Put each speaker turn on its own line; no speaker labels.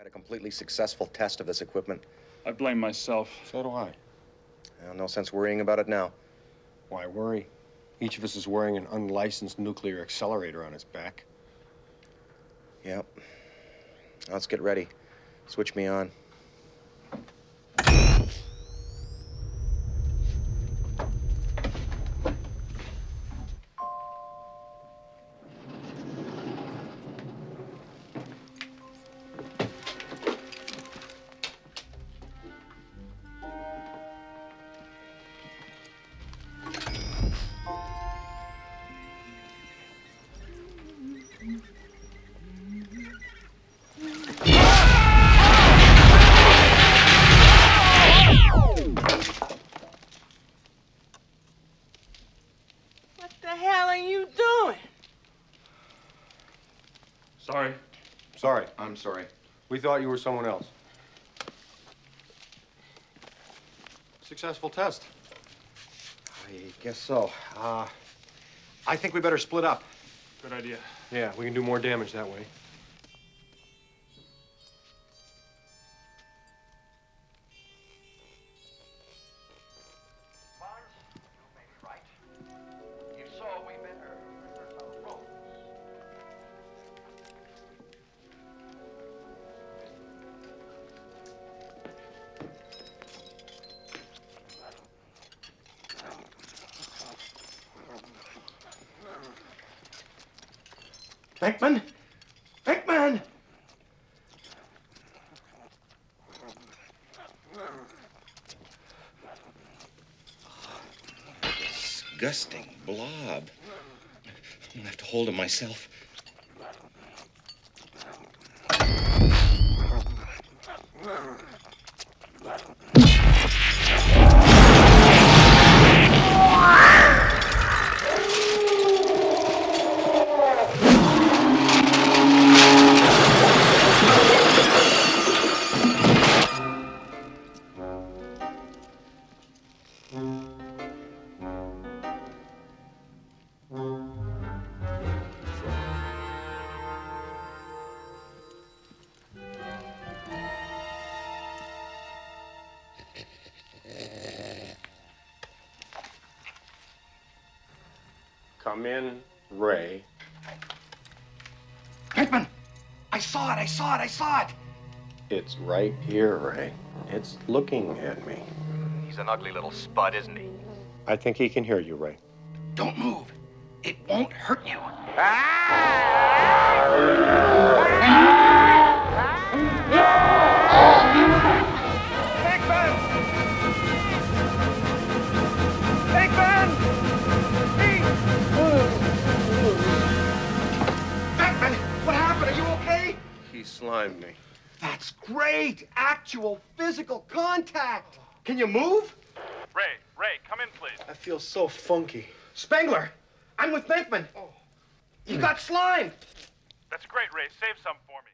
Had a completely successful test of this equipment.
I blame myself.
So do I.
Well, no sense worrying about it now.
Why worry? Each of us is wearing an unlicensed nuclear accelerator on his back.
Yep. Let's get ready. Switch me on.
What the hell are you doing?
Sorry.
Sorry.
I'm sorry.
We thought you were someone else. Successful test. I guess so. Uh, I think we better split up.
Good idea.
Yeah, we can do more damage that way.
Venkman! Venkman! Disgusting blob. I'm gonna have to hold him myself.
Come in, Ray.
Venkman! I saw it, I saw it, I saw it!
It's right here, Ray. It's looking at me.
He's an ugly little spud, isn't he?
I think he can hear you, Ray.
Don't move. It won't hurt you.
Venkman! Slimed me.
That's great! Actual physical contact! Can you move?
Ray, Ray, come in, please.
I feel so funky.
Spengler! I'm with Venkman. Oh. You got slime.
That's great, Ray. Save some for me.